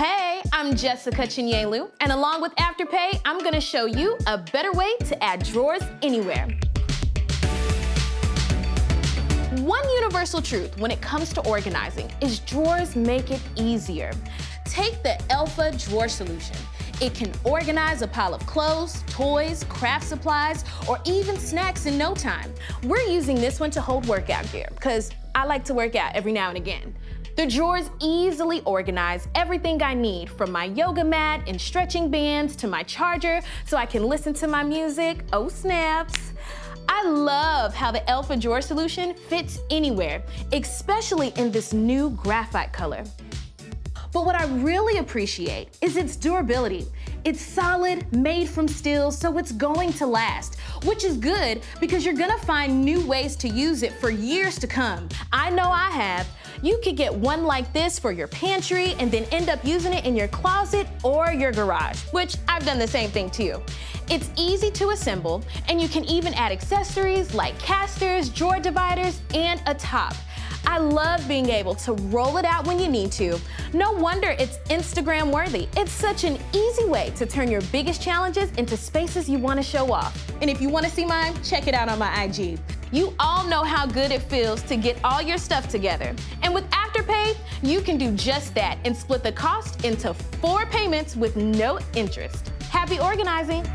Hey, I'm Jessica Chinyelu, and along with Afterpay, I'm gonna show you a better way to add drawers anywhere. One universal truth when it comes to organizing is drawers make it easier. Take the Elfa drawer solution. It can organize a pile of clothes, toys, craft supplies, or even snacks in no time. We're using this one to hold workout gear because I like to work out every now and again. The drawers easily organize everything I need from my yoga mat and stretching bands to my charger so I can listen to my music. Oh snaps. I love how the Elfa drawer solution fits anywhere, especially in this new graphite color. But what I really appreciate is its durability. It's solid, made from steel, so it's going to last, which is good because you're gonna find new ways to use it for years to come. I know I have. You could get one like this for your pantry and then end up using it in your closet or your garage, which I've done the same thing too. It's easy to assemble, and you can even add accessories like casters, drawer dividers, and a top. I love being able to roll it out when you need to. No wonder it's Instagram worthy. It's such an easy way to turn your biggest challenges into spaces you want to show off. And if you want to see mine, check it out on my IG. You all know how good it feels to get all your stuff together. And with Afterpay, you can do just that and split the cost into four payments with no interest. Happy organizing!